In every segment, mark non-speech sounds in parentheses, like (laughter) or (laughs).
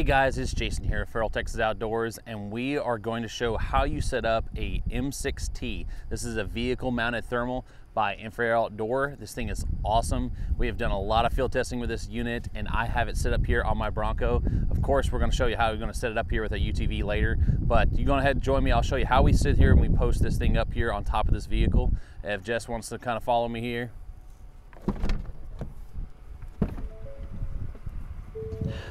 Hey guys, it's Jason here, at Feral Texas Outdoors, and we are going to show how you set up a M6T. This is a vehicle mounted thermal by InfiRay Outdoor. This thing is awesome. We have done a lot of field testing with this unit and I have it set up here on my Bronco. Of course, we're gonna show you how we're gonna set it up here with a UTV later, but you go ahead and join me. I'll show you how we sit here and we post this thing up here on top of this vehicle. If Jess wants to kind of follow me here.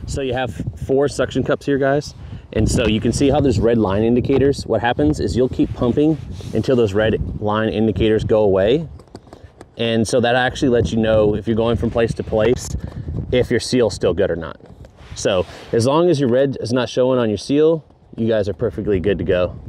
So you have four suction cups here, guys. And so you can see how there's red line indicators. What happens is you'll keep pumping until those red line indicators go away. And so that actually lets you know if you're going from place to place, if your seal's still good or not. So as long as your red is not showing on your seal, you guys are perfectly good to go.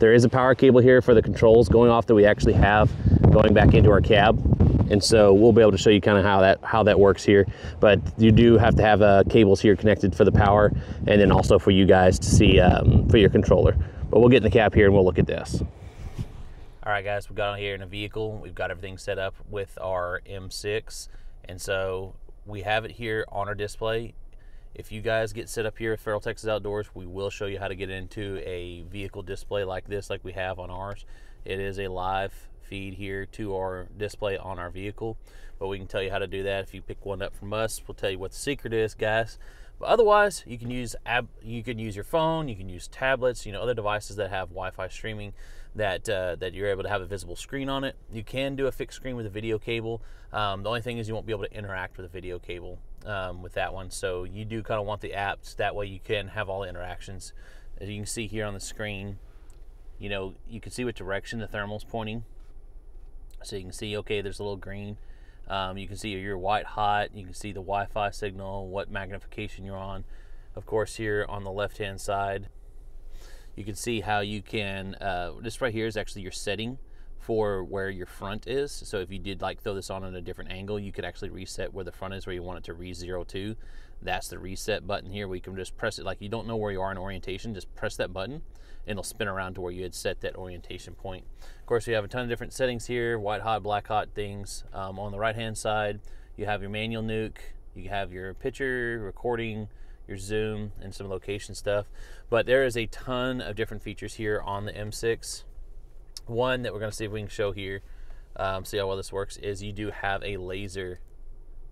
There is a power cable here for the controls going off that we actually have going back into our cab and so we'll be able to show you kind of how that how that works here. But you do have to have uh, cables here connected for the power and then also for you guys to see um, for your controller. But we'll get in the cab here and we'll look at this. All right guys we got on here in a vehicle. We've got everything set up with our m6 and so we have it here on our display. If you guys get set up here at Feral Texas Outdoors, we will show you how to get into a vehicle display like this, like we have on ours. It is a live feed here to our display on our vehicle. But we can tell you how to do that. If you pick one up from us, we'll tell you what the secret is, guys. But otherwise, you can use ab- you can use your phone, you can use tablets, you know, other devices that have Wi-Fi streaming that uh, that you're able to have a visible screen on it. You can do a fixed screen with a video cable. Um, the only thing is you won't be able to interact with a video cable um, with that one. So you do kind of want the apps that way you can have all the interactions. As you can see here on the screen, you know you can see what direction the thermal's pointing. So you can see, okay, there's a little green. Um, you can see your white hot. You can see the Wi-Fi signal, what magnification you're on. Of course, here on the left-hand side, you can see how you can, uh, this right here is actually your setting for where your front is. So if you did like throw this on at a different angle, you could actually reset where the front is, where you want it to re-zero to. That's the reset button here. We can just press it like you don't know where you are in orientation. Just press that button and it'll spin around to where you had set that orientation point. Of course, you have a ton of different settings here, white hot, black hot things. Um, on the right hand side, you have your manual nuke, you have your picture, recording, your zoom, and some location stuff. But there is a ton of different features here on the M6. One that we're going to see if we can show here, um, see how well this works, is you do have a laser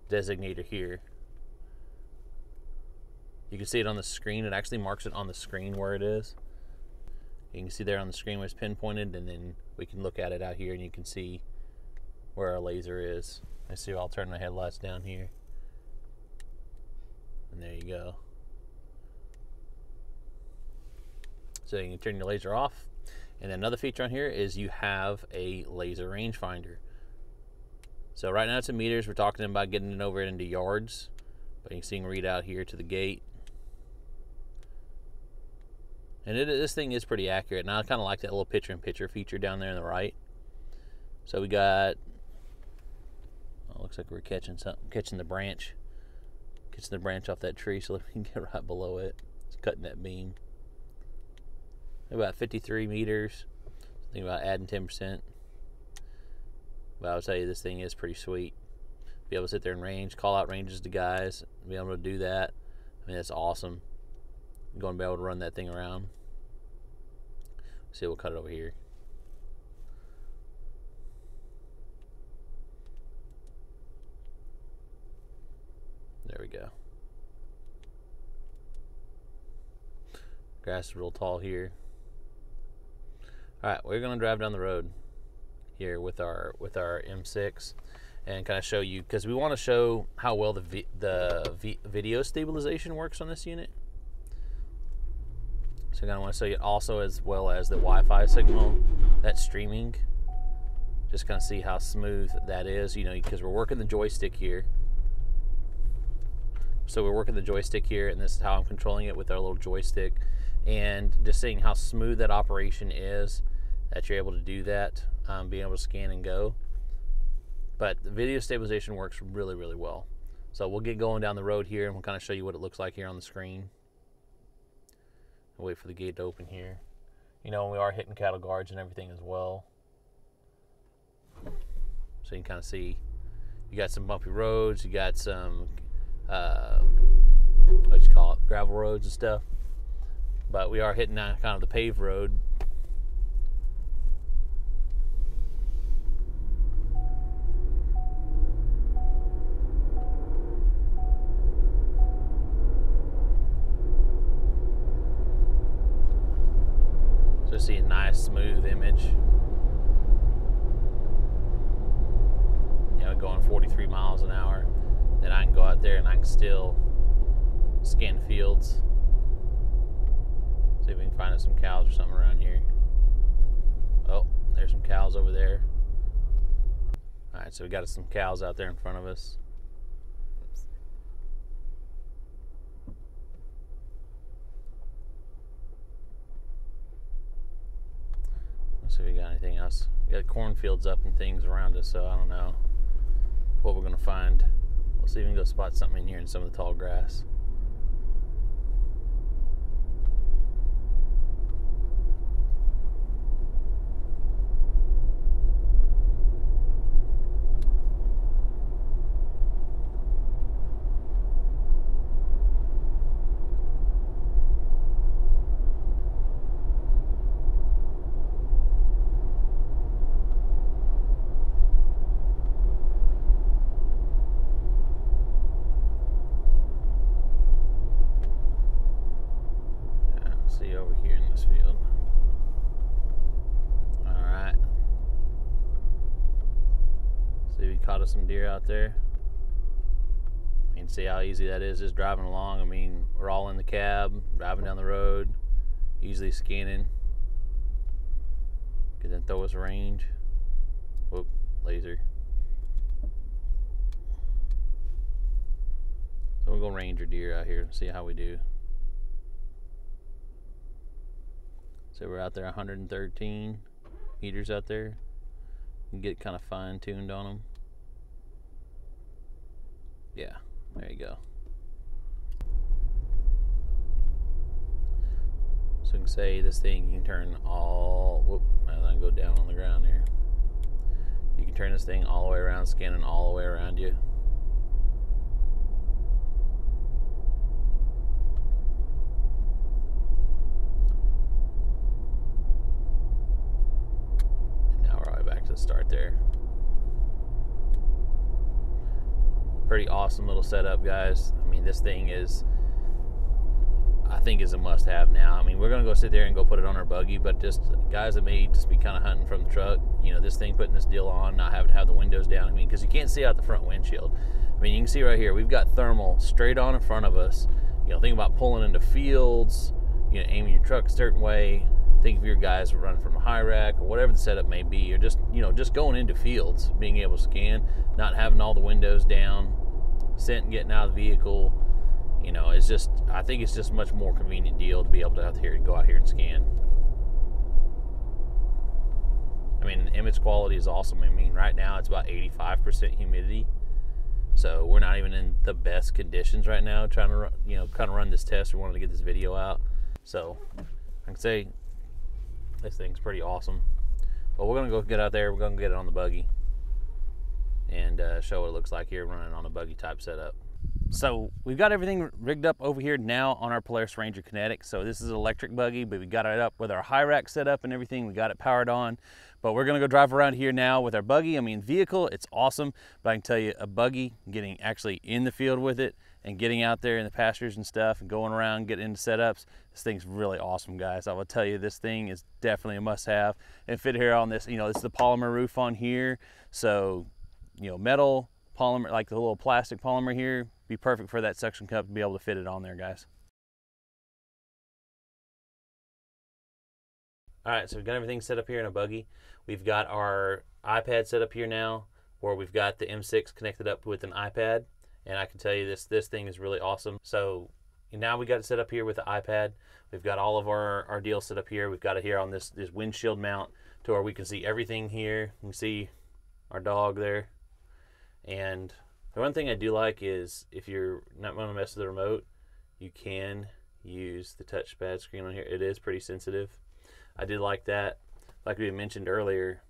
designator here. You can see it on the screen. It actually marks it on the screen where it is. You can see there on the screen where it's pinpointed, and then we can look at it out here and you can see where our laser is. I see I'll turn my headlights down here. And there you go. So you can turn your laser off. And then another feature on here is you have a laser rangefinder. So right now it's in meters. We're talking about getting it over into yards. But you can see read out here to the gate. And it, this thing is pretty accurate. And I kind of like that little picture in picture feature down there on the right. So we got, oh, looks like we're catching something, catching the branch. Catching the branch off that tree so we can get right below it. It's cutting that beam. About 53 meters. Think about adding 10%. But I would tell you this thing is pretty sweet. Be able to sit there and range, call out ranges to guys, be able to do that. I mean, that's awesome. I'm going to be able to run that thing around. See, we'll cut it over here. There we go. Grass is real tall here. All right, we're gonna drive down the road here with our with our M6 and kind of show you because we want to show how well the vi the vi video stabilization works on this unit. So I'm going want to show you also as well as the Wi-Fi signal that's streaming. Just kind of see how smooth that is, you know, because we're working the joystick here. So we're working the joystick here, and this is how I'm controlling it with our little joystick. And just seeing how smooth that operation is, that you're able to do that, um, being able to scan and go. But the video stabilization works really, really well. So we'll get going down the road here, and we'll kind of show you what it looks like here on the screen. I'll wait for the gate to open here. You know, we are hitting cattle guards and everything as well. So you can kind of see you got some bumpy roads, you got some uh, what you call it, gravel roads and stuff. But we are hitting kind of the paved road. Smooth image. You know, going 43 miles an hour. Then I can go out there and I can still scan fields. See if we can find us some cows or something around here. Oh, there's some cows over there. All right, so we got some cows out there in front of us. Let's see if we got anything else. We got cornfields up and things around us, so I don't know what we're gonna find. We'll see if we can go spot something in here in some of the tall grass. Yeah, see over here in this field. All right. See, we caught us some deer out there. I mean, see how easy that is just driving along. I mean, we're all in the cab, driving down the road, easily scanning. Could then throw us a range. Whoop, laser. So we'll go ranger deer out here and see how we do. So we're out there 113 meters out there. You can get kind of fine tuned on them. Yeah, there you go. So you can say this thing you can turn all whoop and then go down on the ground here. You can turn this thing all the way around, scanning all the way around you. And now we're all back to the start there. Pretty awesome little setup, guys. I mean, this thing is, I think, is a must-have now. I mean, we're gonna go sit there and go put it on our buggy, but just guys that may just be kind of hunting from the truck, you know, this thing putting this deal on, not having to have the windows down. I mean, because you can't see out the front windshield. I mean, you can see right here, we've got thermal straight on in front of us. You know, think about pulling into fields, you know, aiming your truck a certain way. Think of your guys running from a high rack or whatever the setup may be, or just you know just going into fields, being able to scan, not having all the windows down, sitting, getting out of the vehicle. You know, it's just I think it's just a much more convenient deal to be able to out here go out here and scan. I mean, image quality is awesome. I mean, right now it's about 85% humidity. So we're not even in the best conditions right now trying to, you know, kind of run this test. We wanted to get this video out. So I can say this thing's pretty awesome. But we're to go get out there. We're to get it on the buggy and uh, show what it looks like here running on a buggy type setup. So we've got everything rigged up over here now on our Polaris Ranger Kinetic. So this is an electric buggy, but we got it up with our high rack set up and everything. We got it powered on. But we're gonna go drive around here now with our buggy. I mean, vehicle, it's awesome, but I can tell you a buggy, getting actually in the field with it and getting out there in the pastures and stuff and going around, getting into setups, this thing's really awesome, guys. I will tell you, this thing is definitely a must have. And fit here on this, you know, this is the polymer roof on here. So, you know, metal, polymer, like the little plastic polymer here, be perfect for that suction cup to be able to fit it on there, guys. All right, so we've got everything set up here in a buggy. We've got our iPad set up here now, where we've got the M6 connected up with an iPad, and I can tell you this this thing is really awesome. So now we got it set up here with the iPad. We've got all of our, our deals set up here. We've got it here on this this windshield mount to where we can see everything here. You can see our dog there, and the one thing I do like is if you're not want to mess with the remote, you can use the touchpad screen on here. It is pretty sensitive. I did like that. Like we mentioned earlier,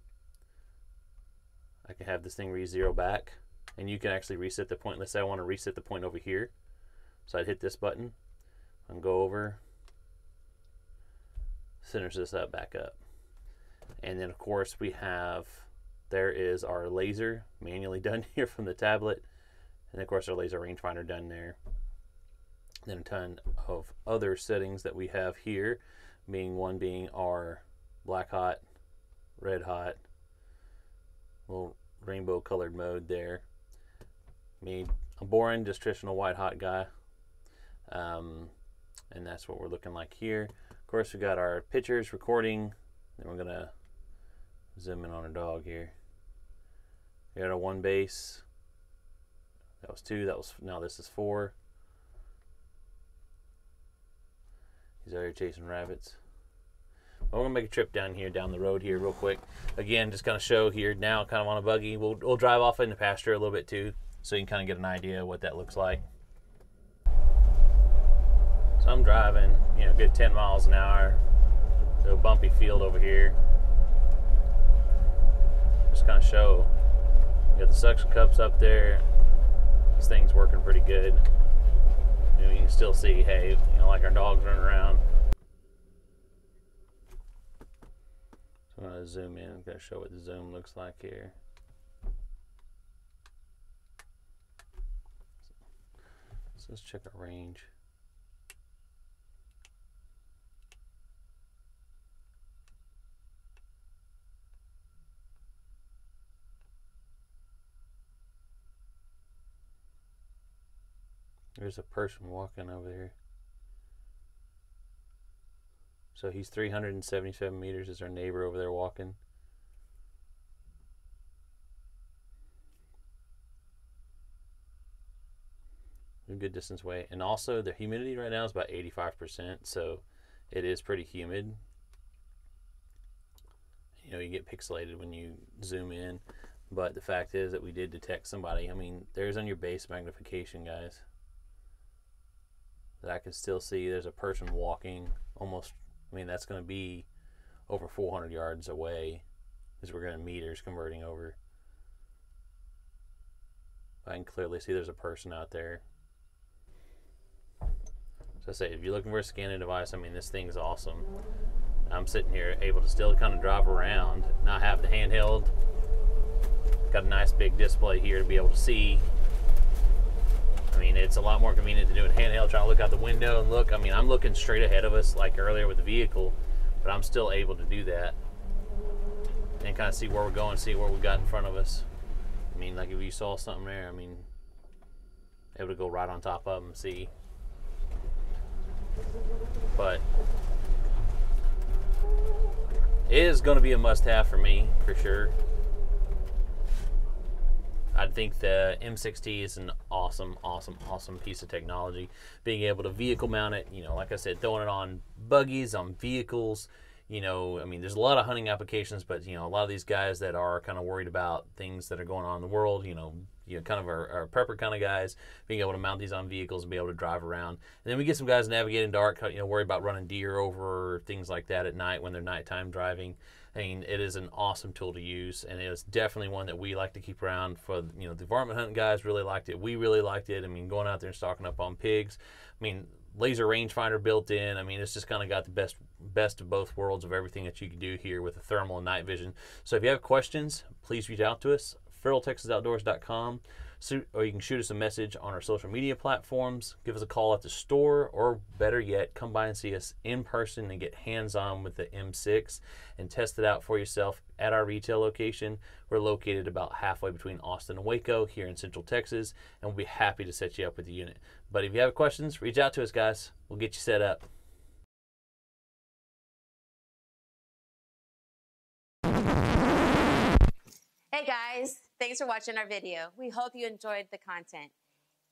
I can have this thing re-zero back, and you can actually reset the point. Let's say I want to reset the point over here. So I'd hit this button and go over, centers this up back up. And then of course we have, there is our laser manually (laughs) done here from the tablet. And of course our laser rangefinder done there. Then a ton of other settings that we have here, being one being our black hot, red hot, little rainbow colored mode there. Me, a boring, just traditional white hot guy. Um, and that's what we're looking like here. Of course, we got our pictures recording. Then we're gonna zoom in on our dog here. We got a one base. That was two. That was now this is four. He's out here chasing rabbits. We're gonna make a trip down here, down the road here, real quick. Again, just kind of show here now, kind of on a buggy. We'll we'll drive off in the pasture a little bit too, so you can kind of get an idea of what that looks like. So I'm driving, you know, good 10 miles an hour to a bumpy field over here. Just kind of show. You got the suction cups up there. This thing's working pretty good. You, you can still see, hey, you know, like our dogs running around. So I'm gonna zoom in. I'm gonna show what the zoom looks like here. So let's check our range. There's a person walking over here. So he's 377 meters is our neighbor over there walking. A good distance away. And also the humidity right now is about 85%, so it is pretty humid. You know, you get pixelated when you zoom in, but the fact is that we did detect somebody. I mean, there's on your base magnification, guys that I can still see there's a person walking almost, I mean, that's going to be over 400 yards away as we're going to meters converting over. I can clearly see there's a person out there. So I say, if you're looking for a scanning device, I mean, this thing's awesome. I'm sitting here able to still kind of drive around, not have the handheld. Got a nice big display here to be able to see I mean, it's a lot more convenient to do it handheld, trying to look out the window and look. I mean, I'm looking straight ahead of us like earlier with the vehicle, but I'm still able to do that and kind of see where we're going, see what we got in front of us. I mean, like if you saw something there, I mean, able to go right on top of them and see. But it is going to be a must-have for me for sure. I think the M6T is an awesome, awesome, awesome piece of technology. Being able to vehicle mount it, you know, like I said, throwing it on buggies, on vehicles. You know, I mean, there's a lot of hunting applications, but you know, a lot of these guys that are kind of worried about things that are going on in the world, you know, you know, kind of our, our prepper kind of guys, being able to mount these on vehicles and be able to drive around. And then we get some guys navigating dark, you know, worry about running deer over things like that at night when they're nighttime driving. I mean, it is an awesome tool to use, and it is definitely one that we like to keep around. For you know, the varmint hunting guys really liked it. We really liked it. I mean, going out there and stocking up on pigs. I mean, laser rangefinder built in. I mean, it's just kind of got the best best of both worlds of everything that you can do here with the thermal and night vision. So if you have questions, please reach out to us. FeralTexasOutdoors.com or you can shoot us a message on our social media platforms, give us a call at the store, or better yet, come by and see us in person and get hands on with the M6 and test it out for yourself at our retail location. We're located about halfway between Austin and Waco here in Central Texas, and we'll be happy to set you up with the unit. But if you have questions, reach out to us, guys. We'll get you set up. Hey guys, thanks for watching our video. We hope you enjoyed the content.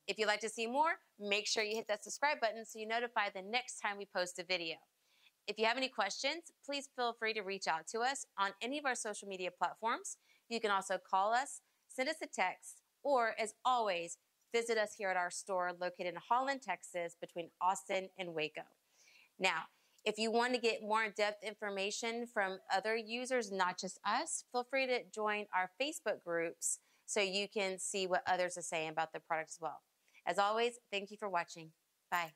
If you'd like to see more, make sure you hit that subscribe button so you're notified the next time we post a video. If you have any questions, please feel free to reach out to us on any of our social media platforms. You can also call us, send us a text, or as always, visit us here at our store located in Holland, Texas, between Austin and Waco. Now, if you want to get more in-depth information from other users, not just us, feel free to join our Facebook groups so you can see what others are saying about the product as well. As always, thank you for watching. Bye.